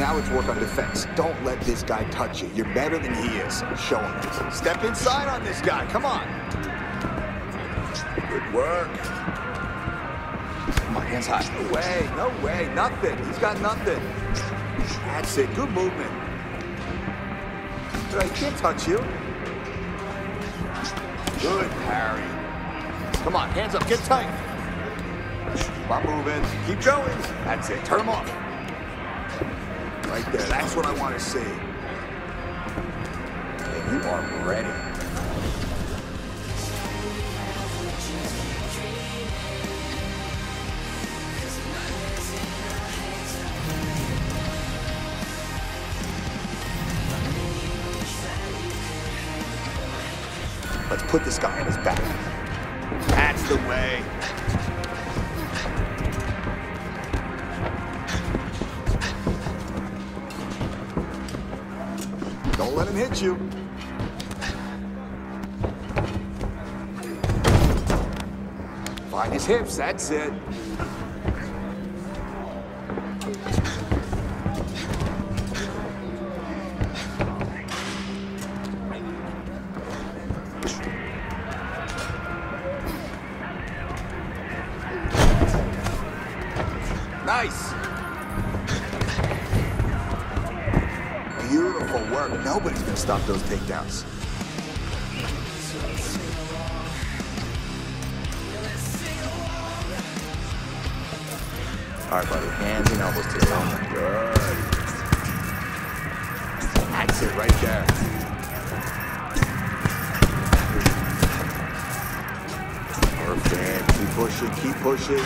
Now let's work on defense. Don't let this guy touch you. You're better than he is. Show him. Step inside on this guy. Come on. Good work. My hands high. No way, no way, nothing. He's got nothing. That's it, good movement. But I can't touch you. Good parry. Come on, hands up, get tight. Keep moving, keep going. That's it, turn him off. Right there, that's what I want to see. And you are ready. Let's put this guy on his back. That's the way. Don't let him hit you. Find his hips, that's it. Nice. Beautiful work. Nobody's gonna stop those takedowns. All right, buddy. Hands and elbows to the ground. Oh Good. That's it right there. Perfect. Keep pushing. Keep pushing.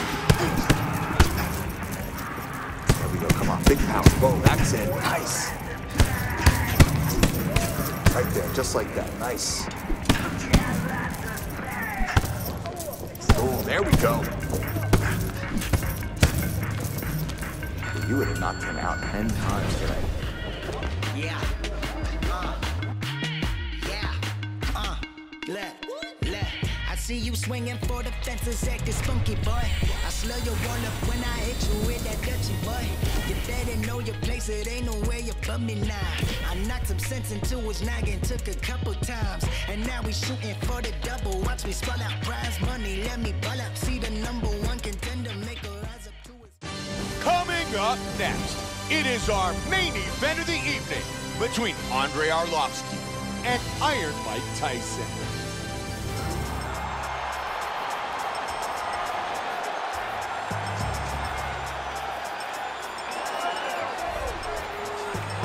There we go. Come on. Big power. Whoa, that's it. Nice. Right there. Just like that. Nice. Oh, there we go. You would have knocked him out 10 times today. Yeah. Uh. Yeah. Uh. Look. See you swinging for the fences, acting spunky, boy. I slow your wall up when I hit you with that Dutchie, boy. You better know your place, it ain't no way above me now. I knocked some sense into his noggin, took a couple times. And now we shooting for the double. Watch me spell out prize money, let me ball up. See the number one contender, make a rise up to his. Coming up next, it is our main event of the evening between Andre Arlovski and Iron Mike Tyson.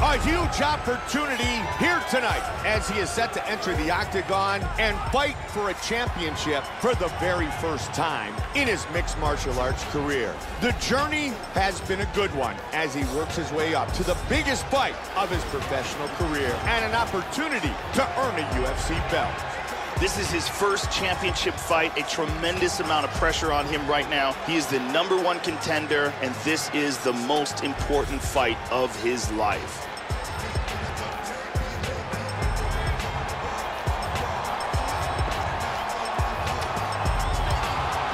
A huge opportunity here tonight as he is set to enter the octagon and fight for a championship for the very first time in his mixed martial arts career. The journey has been a good one as he works his way up to the biggest fight of his professional career and an opportunity to earn a UFC belt. This is his first championship fight, a tremendous amount of pressure on him right now. He is the number one contender, and this is the most important fight of his life.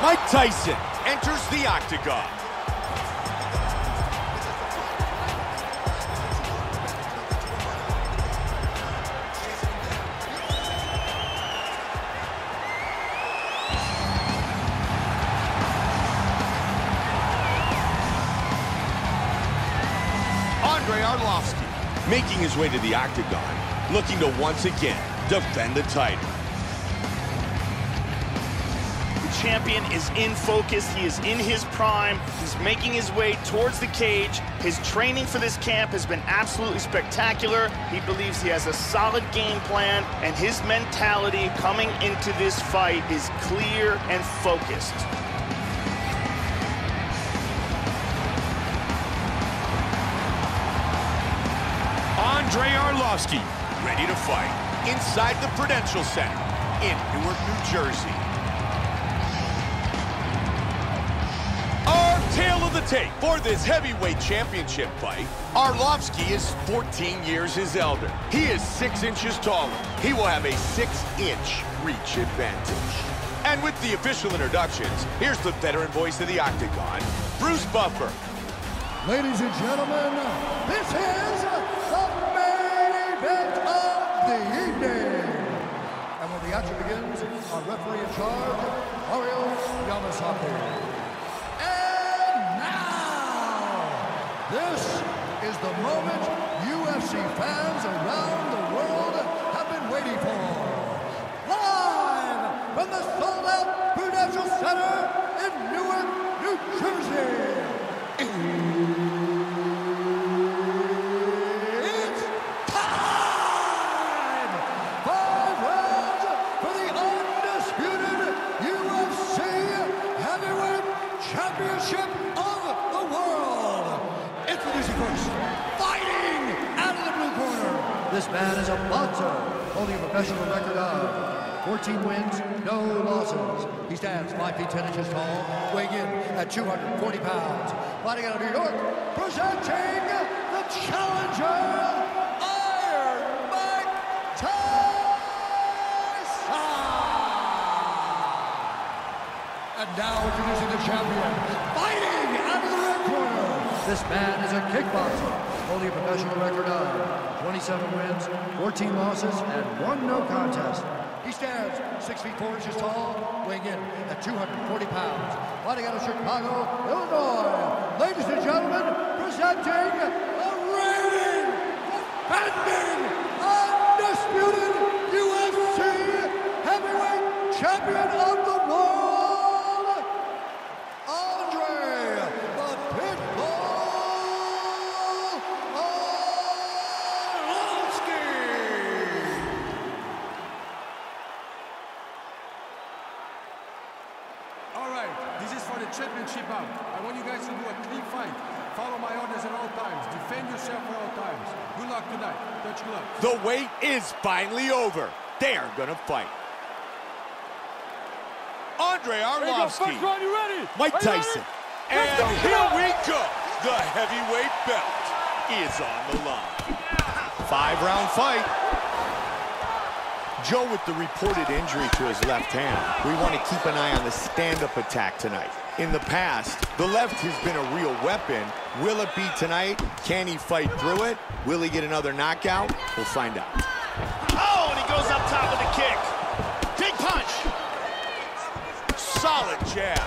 Mike Tyson enters the octagon. Andre Arlovski making his way to the octagon, looking to once again defend the title. Champion is in focus. He is in his prime. He's making his way towards the cage. His training for this camp has been absolutely spectacular. He believes he has a solid game plan, and his mentality coming into this fight is clear and focused. Andre Arlovski, ready to fight inside the Prudential Center in Newark, New Jersey. Tale of the tape for this heavyweight championship fight. Arlovski is 14 years his elder. He is six inches taller. He will have a six-inch reach advantage. And with the official introductions, here's the veteran voice of the Octagon, Bruce Buffer. Ladies and gentlemen, this is the main event of the evening. And when the action begins, our referee in charge, Mario Yamasaki. This is the moment UFC fans around the world have been waiting for. Live from the sold-out Prudential Center in Newark, New Jersey. It's time! Five rounds for the undisputed UFC Heavyweight Championship of the World. Introducing first, fighting out of the blue corner. This man is a boxer, holding a professional record of 14 wins, no losses. He stands 5 feet 10 inches tall, weighing in at 240 pounds. Fighting out of New York, presenting the challenger! And now introducing the champion, fighting out of the red corner. This man is a kickboxer, holding a professional record of 27 wins, 14 losses, and one no contest. He stands 6 feet 4 inches tall, weighing in at 240 pounds. Fighting out of Chicago, Illinois. Ladies and gentlemen, presenting the reigning, defending, undisputed UFC heavyweight champion of the world, Andre the Pitbull Arlovski. All right, this is for the. I want you guys to do a clean fight. Follow my orders at all times. Defend yourself at all times. Good luck tonight. Touch gloves. The wait is finally over. They are gonna fight. Andre Arlovski, you ready? Mike Tyson, and here we go. The heavyweight belt is on the line. Five-round fight. Joe with the reported injury to his left hand. We want to keep an eye on the stand-up attack tonight. In the past, the left has been a real weapon. Will it be tonight? Can he fight through it? Will he get another knockout? We'll find out. Oh, and he goes up top with a kick. Big punch. Solid jab.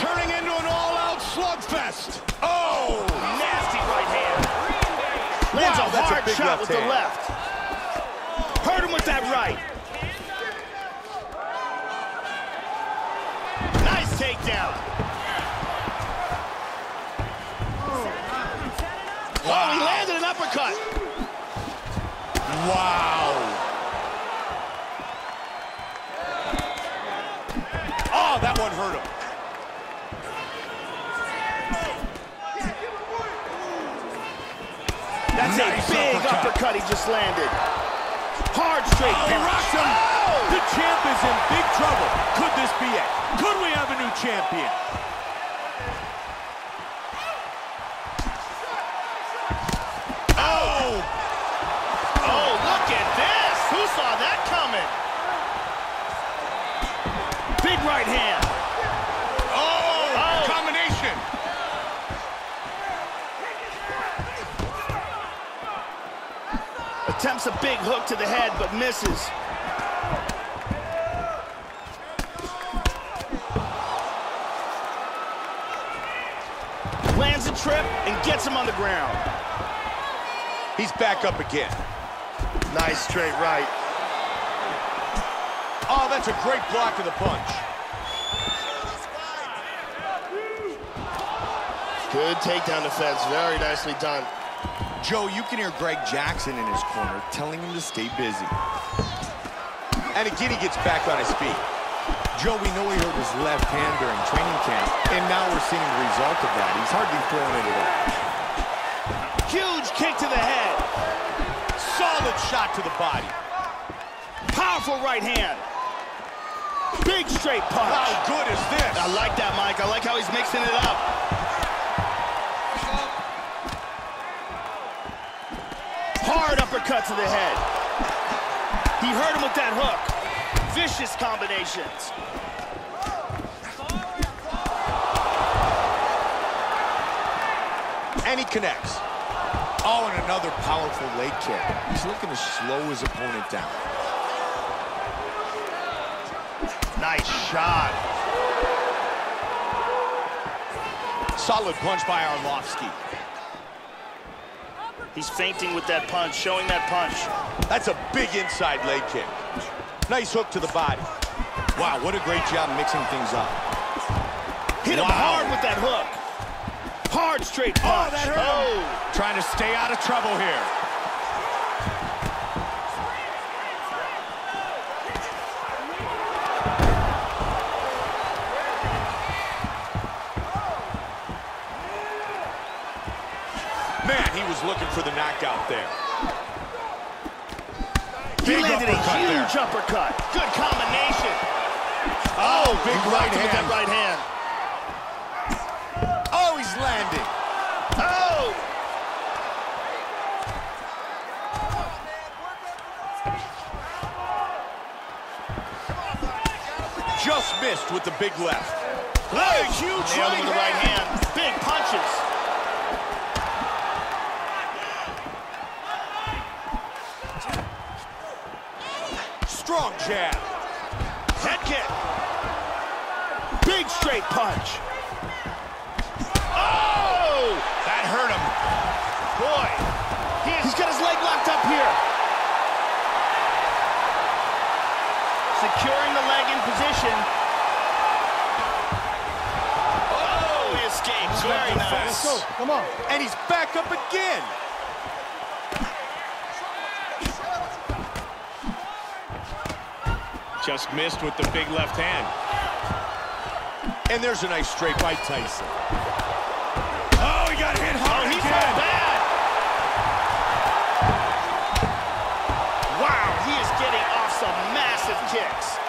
Turning into an all-out slugfest. Oh! Nasty right hand. Lands Wow, a that's a hard big shot with hand. the left. Hurt him with that right. Uppercut. Wow. Oh, that one hurt him. That's Nice a big uppercut. uppercut. he just landed. Hard straight Oh, he rocked him. Oh! The champ is in big trouble. Could this be it? Could we have a new champion? Oh! Oh, look at this. Who saw that coming? Big right hand. Oh! Oh. Combination. Attempts a big hook to the head, but misses. Lands a trip and gets him on the ground. He's back up again. Nice straight right. Oh, that's a great block of the punch. Good takedown defense. Very nicely done. Joe, you can hear Greg Jackson in his corner telling him to stay busy. And again, he gets back on his feet. Joe, we know he hurt his left hand during training camp, and now we're seeing the result of that. He's hardly throwing it at all. Huge kick to the head. Solid shot to the body. Powerful right hand. Big straight punch. How good is this? I like that, Mike. I like how he's mixing it up. Hard uppercut to the head. He hurt him with that hook. Vicious combinations. And he connects. Oh, and another powerful leg kick. He's looking to slow his opponent down. Nice shot. Solid punch by Arlovski. He's feinting with that punch, showing that punch. That's a big inside leg kick. Nice hook to the body. Wow, what a great job mixing things up. Hit him hard with that hook. Hard straight oh, punch. that hurt him. oh. Trying to stay out of trouble here. Looking for the knockout there. He Big landed a uppercut there. uppercut. Good combination. Oh, big right with that right hand. Oh, he's landing. Oh! Just missed with the big left. Big, huge Nailed right with the right hand. Big punches. Strong jab. Head kick. Big straight punch. Oh! That hurt him. Boy, he has got his leg locked up here. Securing the leg in position. Oh, he escapes. Very nice. Let's go. Come on. And he's back up again. Just missed with the big left hand. And there's a nice straight by Tyson. Oh, he got hit hard Oh, he's again. bad. Wow, he is getting off some massive kicks.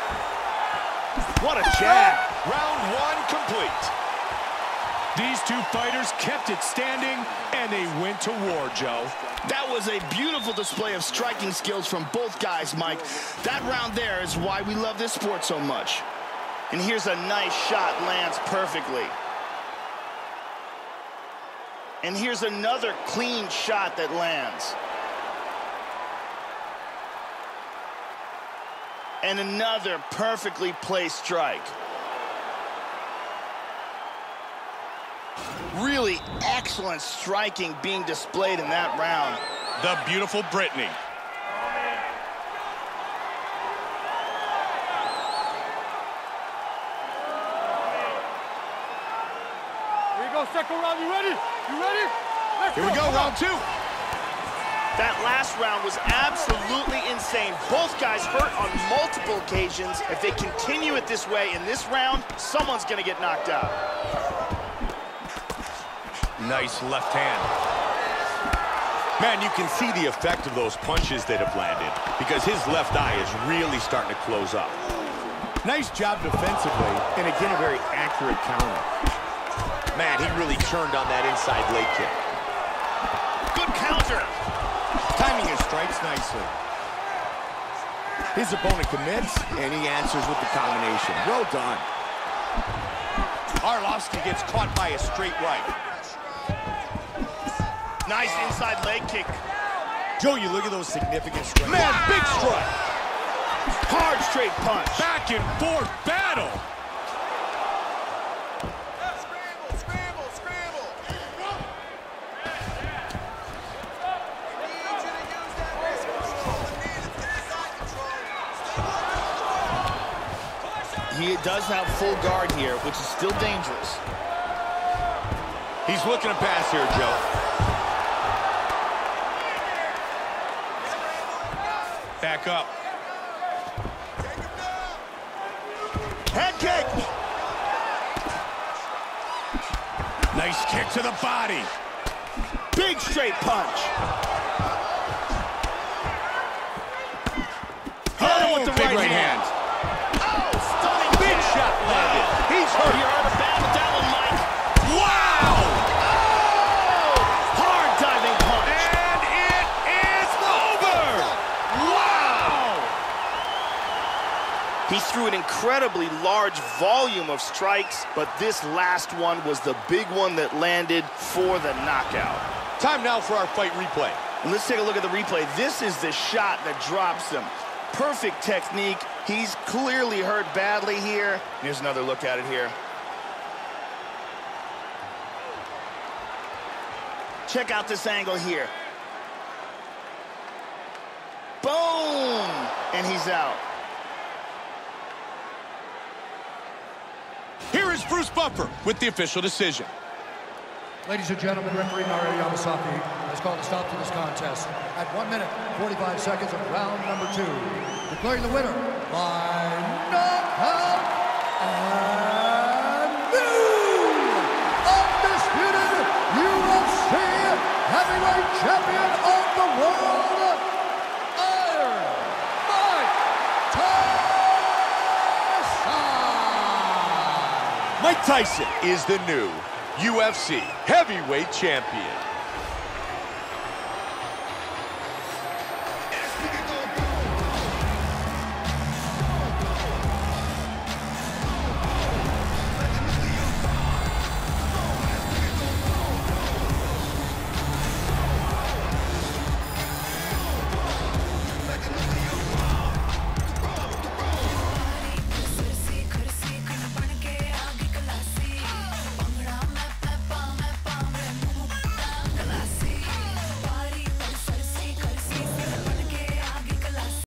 What a jab. Round one complete. These two fighters kept it standing, and they went to war, Joe. That was a beautiful display of striking skills from both guys, Mike. That round there is why we love this sport so much. And here's a nice shot, lands perfectly. And here's another clean shot that lands. And another perfectly placed strike. Really excellent striking being displayed in that round. The beautiful Brittany. Here you go, second round. You ready? You ready? Let's Here we go, round two. That last round was absolutely insane. Both guys hurt on multiple occasions. If they continue it this way in this round, someone's gonna get knocked out. Nice left hand. Man, you can see the effect of those punches that have landed because his left eye is really starting to close up. Nice job defensively, and again, a very accurate counter. Man, he really turned on that inside leg kick. Good counter. Timing his strikes nicely. His opponent commits, and he answers with the combination. Well done. Arlovsky gets caught by a straight right. Nice inside leg kick. Joe, you look at those significant strikes. Man, big strike. Hard straight punch. Back and forth battle. He does have full guard here, which is still dangerous. He's looking to pass here, Joe. Back up. Head kick. Nice kick to the body. Big straight punch. Threw an incredibly large volume of strikes, but this last one was the big one that landed for the knockout. Time now for our fight replay. Let's take a look at the replay. This is the shot that drops him. Perfect technique. He's clearly hurt badly here. Here's another look at it here. Check out this angle here. Boom! And he's out. Here is Bruce Buffer with the official decision. Ladies and gentlemen, referee Mario Yamasaki has called a stop to this contest at 1 minute, 45 seconds of round number two, declaring the winner by knockout and new undisputed UFC heavyweight champion of the world, Mike Tyson is the new UFC heavyweight champion.